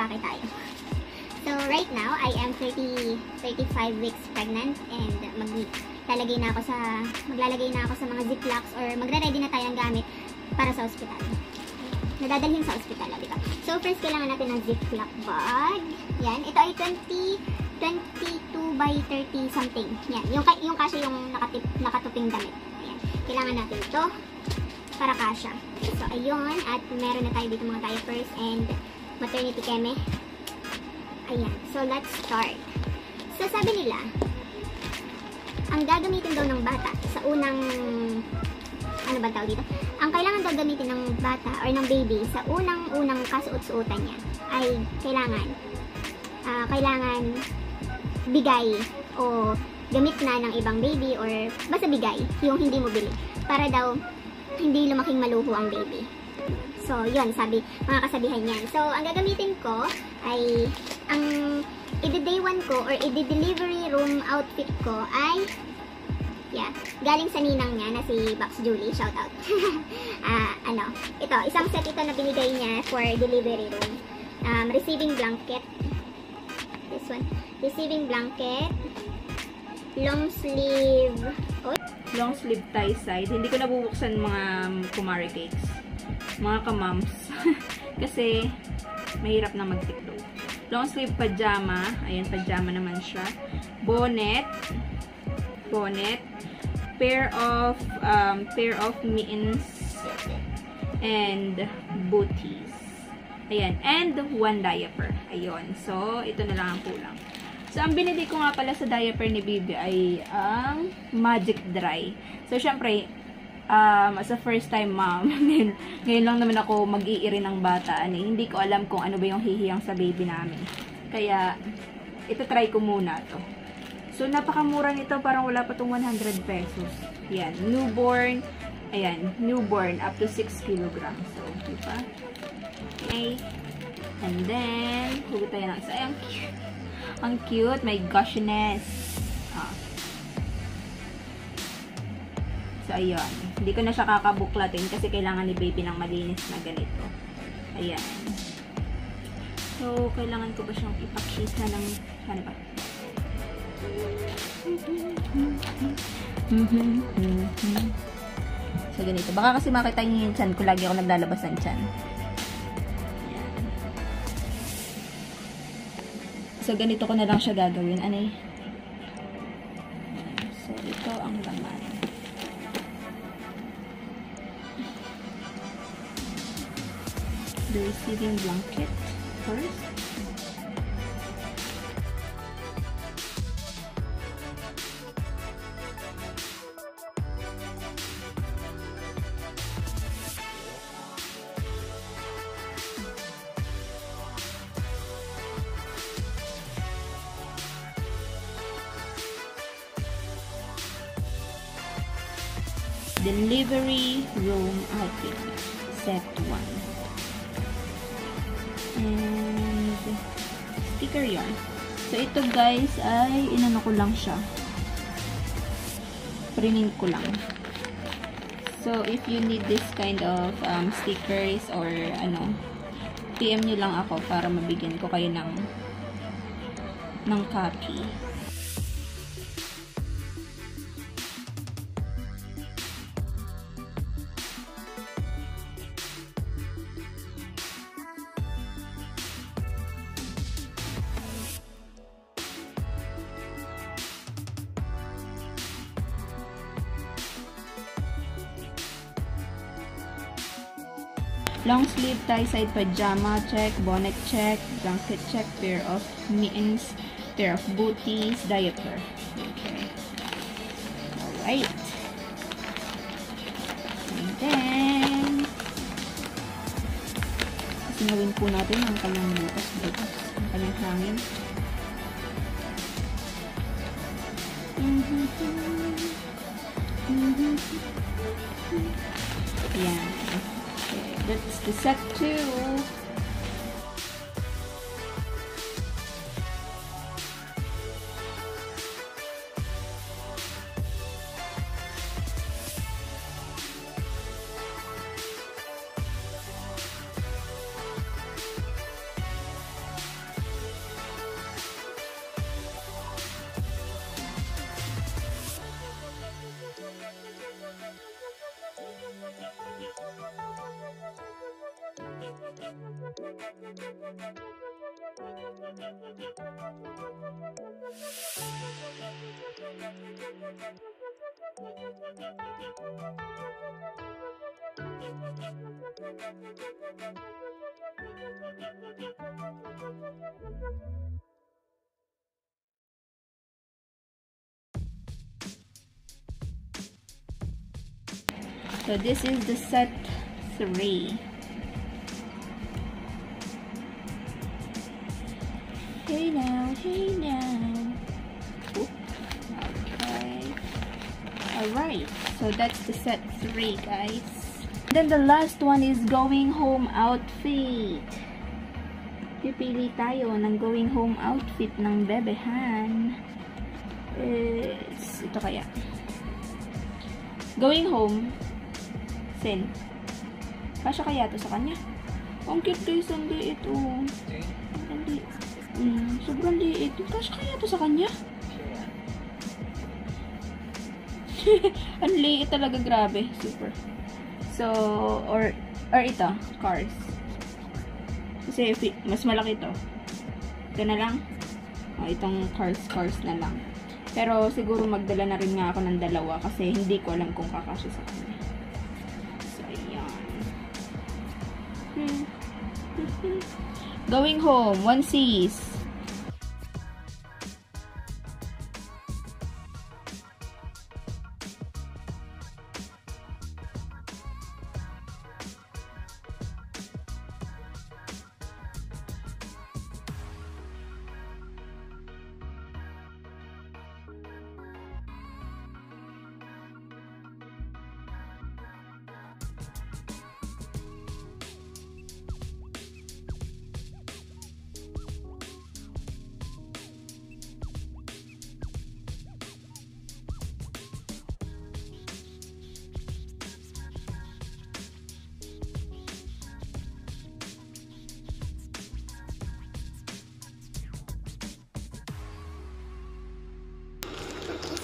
mag-i-impake tayo. So, right now, I am 30, 35 weeks pregnant and maglalagay na ako sa maglalagay na ako sa mga ziplocs or magre-ready na tayo ng gamit para sa ospital. Nadadalhin sa ospital, di ba? So, first, kailangan natin ng ziploc bag. Yan. Ito ay 20, 22 by 30 something. Yan. Yung, yung kasya yung nakatip, nakatuping damit. Yan. Kailangan natin ito para kasya. So, ayun. At meron na tayo dito mga diapers and maternity keme. Ayan. So, let's start. So, sabi nila, ang gagamitin daw ng bata sa unang ano ba tawag dito? Ang kailangan daw ng bata or ng baby sa unang-unang kasuot-suotan niya ay kailangan uh, kailangan bigay o gamit na ng ibang baby or basta bigay yung hindi mo bili para daw hindi lumaking maluho ang baby. So, yun, sabi, mga kasabihan yan. So, ang gagamitin ko ay, ang i-day one ko or i-delivery room outfit ko ay Yeah. Galing sa ninang niya na si Box Julie. Shout out. uh, ano, ito, isang set ito na binigay niya for delivery room. Um, receiving blanket. This one. Receiving blanket. Long sleeve. Oh. Long sleeve tie side. Hindi ko nabubuksan mga kumari cakes. Mga kamams. Kasi, mahirap na magtiklo. Long sleeve pajama. Ayan, pajama naman siya. Bonnet. Bonnet pair of um, pair of mittens and booties. Ayan. And one diaper. Ayun. So, ito na lang ang kulang. So, ang binili ko nga pala sa diaper ni Bibi ay ang Magic Dry. So, syempre, um, as a first time mom, ngayon, lang naman ako mag-iiri ng bata. Ano, hindi ko alam kung ano ba yung hihiyang sa baby namin. Kaya, ito try ko muna to. So, napakamura nito. Parang wala pa itong 100 pesos. Yan. Newborn. Ayan. Newborn. Up to 6 kilograms. So, diba? Okay. And then, hugot tayo ng isa. Ay, ang cute. Ang cute. My goshness. So, ayun. Hindi ko na siya kakabuklatin kasi kailangan ni baby ng malinis na ganito. Ayan. So, kailangan ko ba siyang ipakita ng, ano ba? So, ganito. Baka kasi makita niyo yung chan ko. Lagi ako naglalabas ng chan. So, ganito ko na lang siya gagawin. Ano eh? So, ito ang laman. The receiving blanket first. delivery room outfit set 1 and sticker yarn so ito guys ay inano ko lang siya. Print ko lang. So if you need this kind of um, stickers or ano PM nyo lang ako para mabigyan ko kayo ng ng copy sleeve tie side pajama check, bonnet check, blanket check, pair of mittens, pair of booties, diaper. Okay. Alright. And then, sinawin po natin ang kanyang bukas-bukas, ang kanyang hangin. Mm-hmm. Mm-hmm. Yan. That's the set two. So this is the set 3. Hey now, hey now. Oop. Okay. Alright, so that's the set 3 guys. Then the last one is going home outfit. Pipili tayo ng going home outfit ng bebehan. It's, ito kaya. Going home, Sen. Kasya kaya to sa kanya? Ang cute guys, ang liit oh. Mm, sobrang liit. Kasya kaya to sa kanya? ang liit talaga, grabe. Super. So, or, or ito, cars. Kasi mas malaki to. Ito na lang. O, itong cars, cars na lang. Pero siguro magdala na rin nga ako ng dalawa kasi hindi ko alam kung kakasya sa kanya. So. Hmm. Going home, one sees.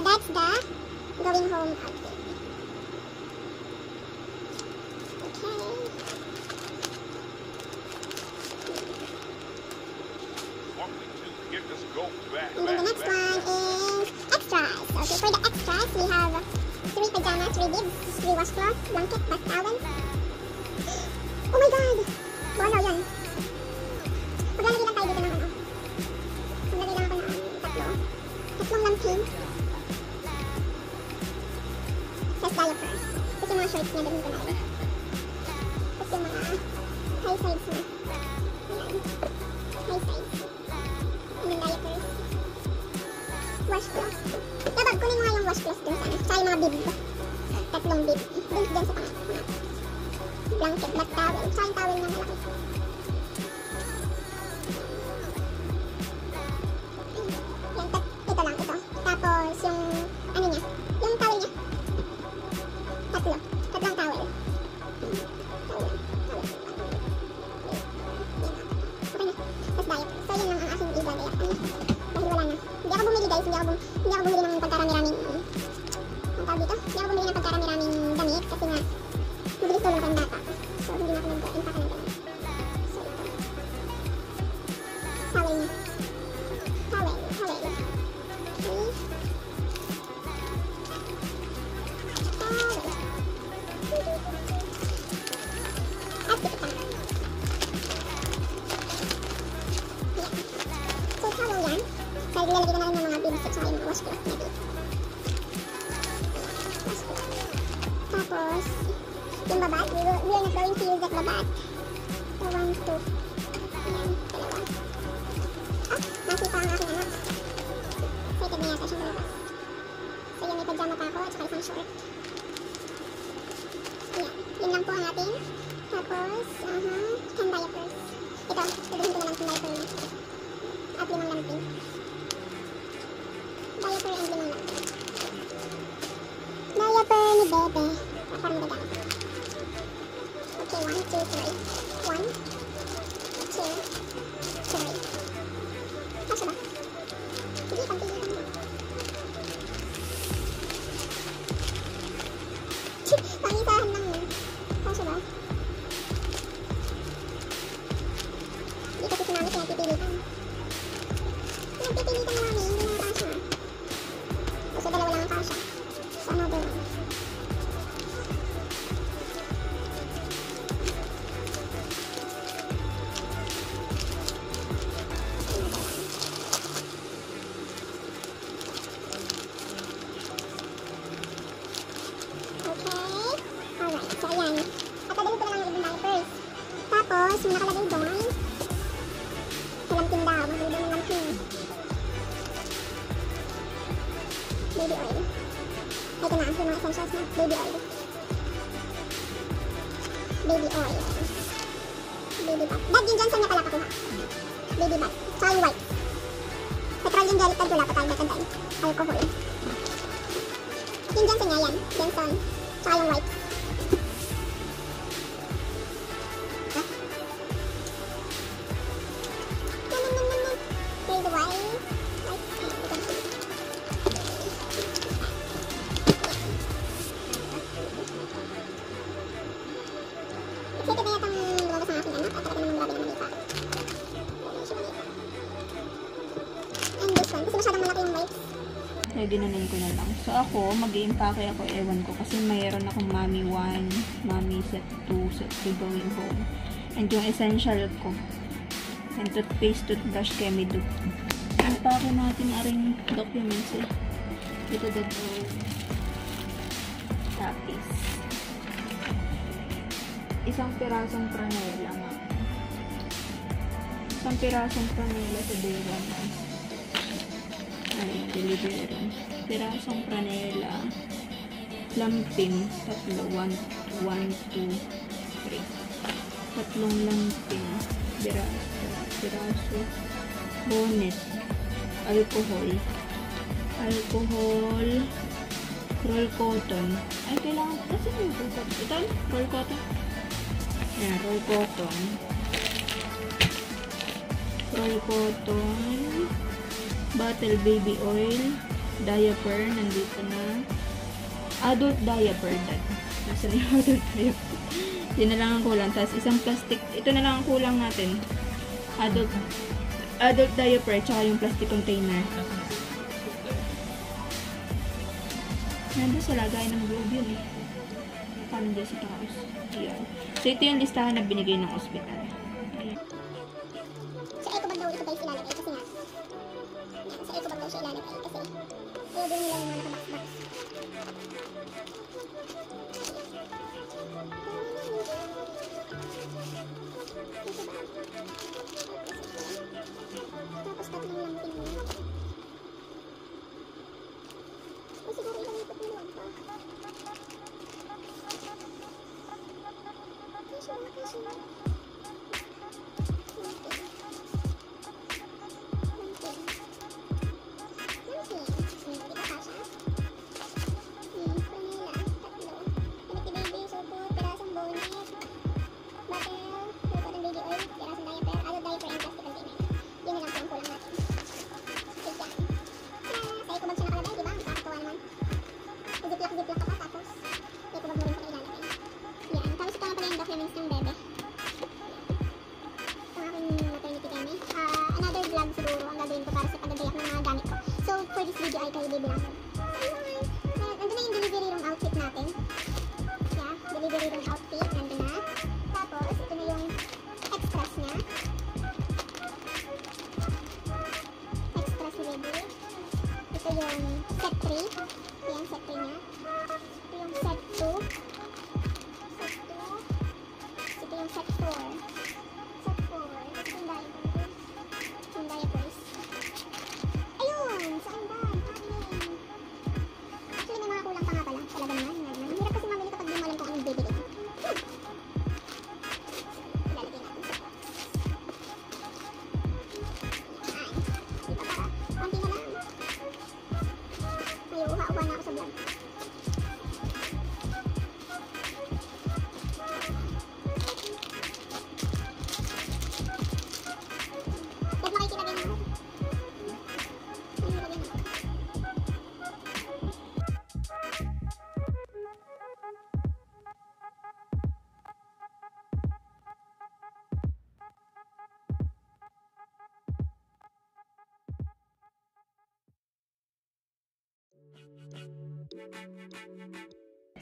So that's the going home outfit. Okay. And then the next one is extras. Okay, for the extras, we have three pajamas, three bibs, three washcloth, blanket, bath towel. Oh my god! Wow, yan. Maglalagay lang tayo dito ng ano. Maglagay lang ako ng tatlo. Tatlong lampin. Shorts niya, na rin. Tapos yung mga high sides niya. Ayan. High sides. And diapers. Washcloth. Dapat kunin mo nga yung washcloth dun sa ano. Tsaka yung mga bib. Tatlong bib. Dun, dun sa taas. Blanket, bath towel. Tsaka yung towel niya malaki. Ang tawag Tapos, yung babat, we, will, we are not going to use that babat. So, one, two. Ayan, dalawa. Ah, nasipa ang aking anak. Excited na yata siyang lumabas. So, yan, may pajama pa ako at saka isang short. Ayan, yun lang po ang ating. Tapos, aha, ten diapers. Ito, sabihin ko na lang kung diaper na. At limang lampin. Diaper and limang lampin. Diaper ni Bebe. Ah, parang dagang. Okay, one, Baby oil. Baby bath. Dad, yung Johnson niya pala kakuha. Baby bath. Tsaka yung white. Petroleum tag wala pa tayo natandaan. Alcohol. Yung Johnson niya yan. Johnson. Tsaka white. Kaya ginanon ko na lang. So ako, mag-i-impake ako, ewan ko. Kasi mayroon akong Mami 1, Mami set 2, set 2 going home. And yung essential ko. And toothpaste, toothbrush, chemido. Impake natin aring documents eh. Ito dito. Tapis. Isang pirasong pranela nga. Isang pirasong pranela sa day 1 ay delivery. Pirasong pranela. Lampin. Tatlo. One, one, two, three. Tatlong lampin. Piraso. Piraso. Bonnet. Alcohol. Alcohol. Roll cotton. Ay, kailangan. Kasi yung roll cotton. Ito, roll cotton. Ayan, roll cotton. Roll cotton bottle baby oil, diaper, nandito na. Adult diaper, dad. Nasa na yung adult diaper? Yun na lang ang kulang. Tapos isang plastic, ito na lang ang kulang natin. Adult, adult diaper, tsaka yung plastic container. Nandun sa lagay ng globe yun eh. Paano sa taos? Ayan. So ito yung listahan na binigay ng ospital. Ay yun. Uh, nandun na yung delivery room outfit natin. Yeah, delivery room outfit. Nandun na. Tapos, ito na yung extras niya. Extras ready. Ito yung set 3. Yan, set 3 niya. Ito yung set 2. Set 2. Ito yung set 4.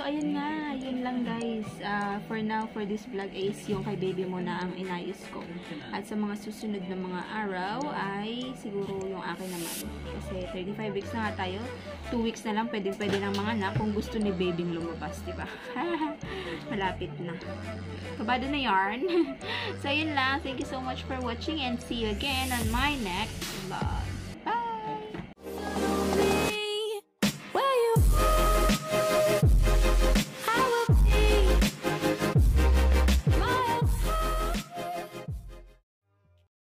So, ayun nga. Yun lang, guys. Ah, for now, for this vlog is yung kay baby mo na ang inayos ko. At sa mga susunod na mga araw ay siguro yung akin naman. Kasi 35 weeks na nga tayo. 2 weeks na lang, pwede-pwede ng mga anak kung gusto ni babyng lumabas, di ba? Malapit na. Kabado na yarn. so, yun lang. Thank you so much for watching and see you again on my next vlog.